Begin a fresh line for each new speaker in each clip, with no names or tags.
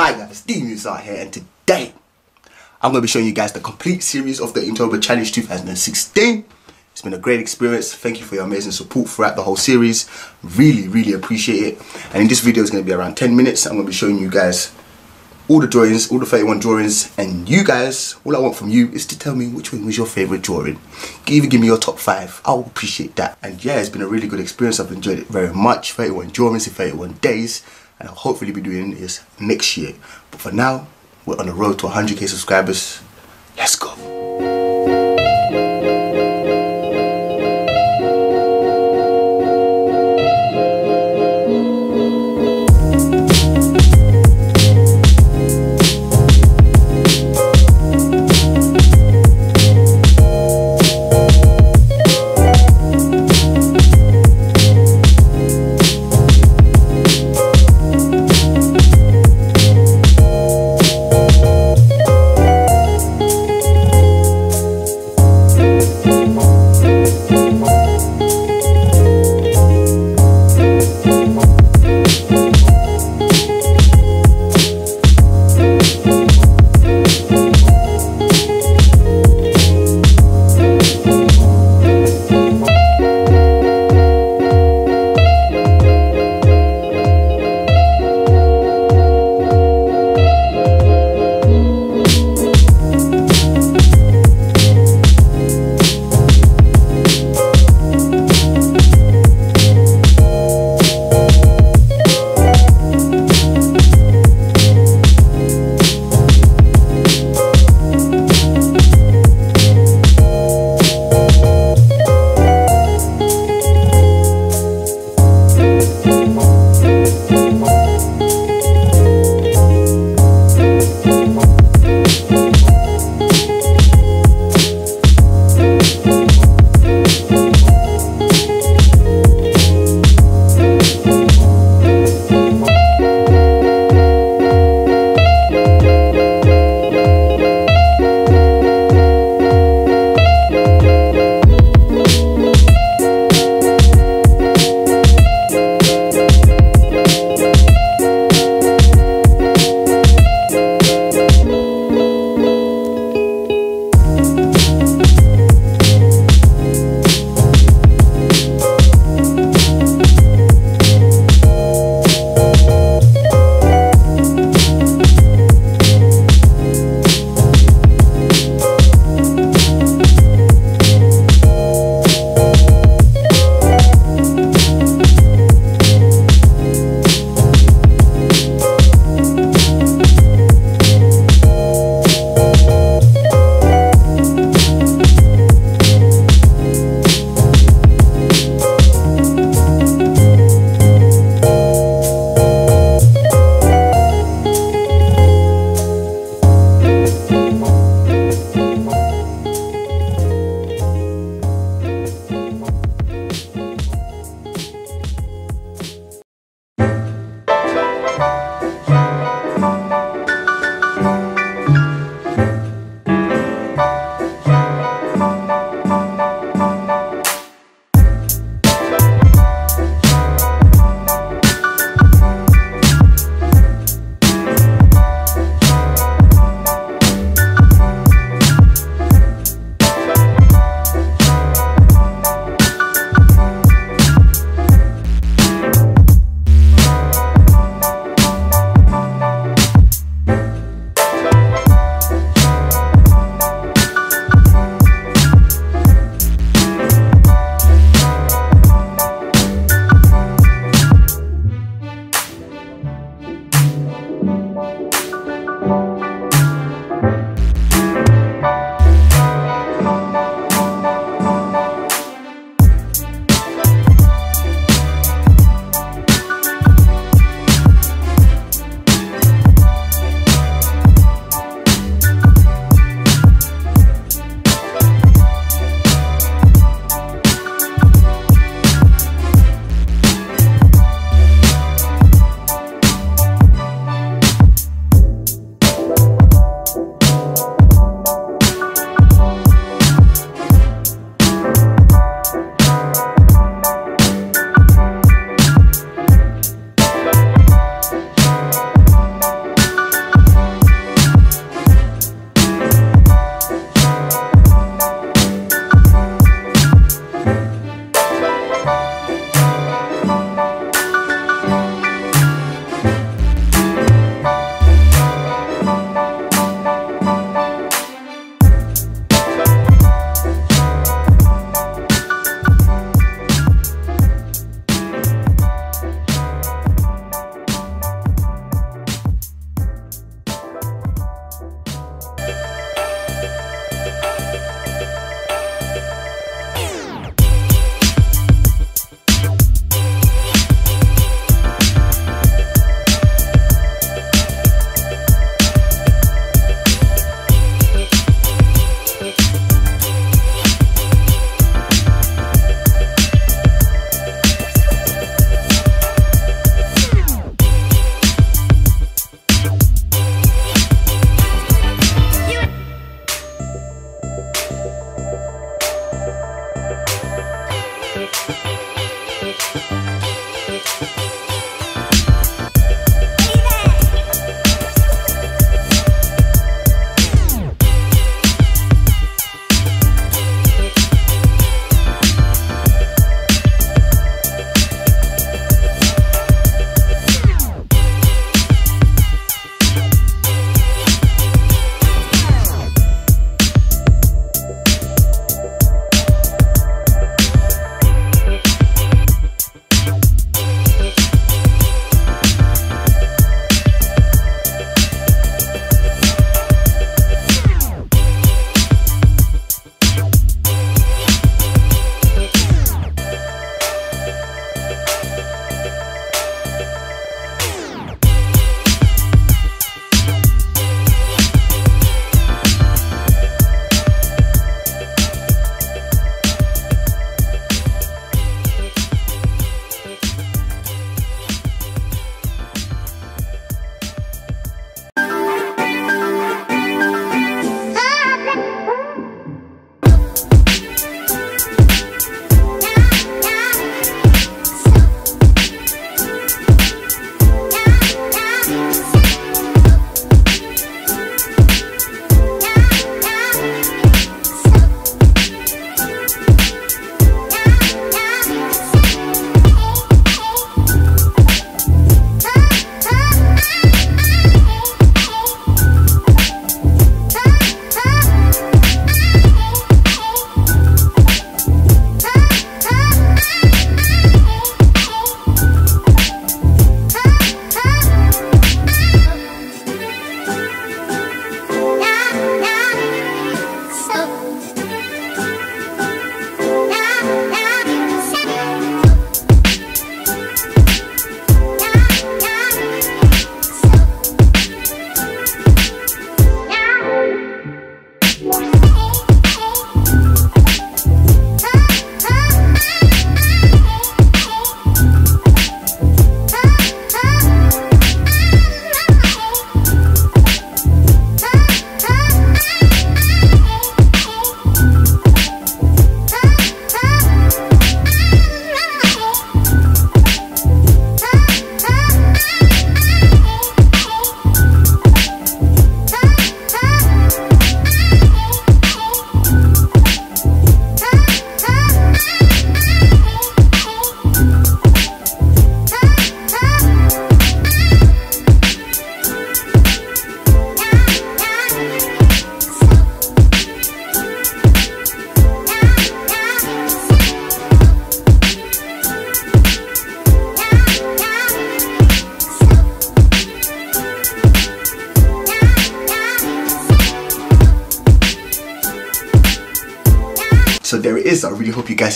Hi guys, DeMoose Art here and today I'm going to be showing you guys the complete series of the Inktober Challenge 2016. It's been a great experience. Thank you for your amazing support throughout the whole series. Really, really appreciate it. And in this video is going to be around 10 minutes. I'm going to be showing you guys all the drawings, all the 31 drawings, and you guys, all I want from you is to tell me which one was your favorite drawing. Even give me your top five, I'll appreciate that. And yeah, it's been a really good experience. I've enjoyed it very much. 31 drawings in 31 days, and I'll hopefully be doing this next year. But for now, we're on the road to 100k subscribers. Let's go.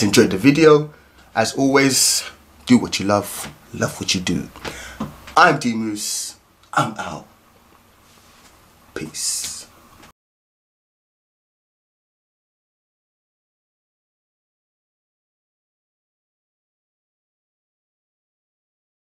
Enjoyed the video. As always, do what you love, love what you do. I'm DeMoose. I'm out. Peace.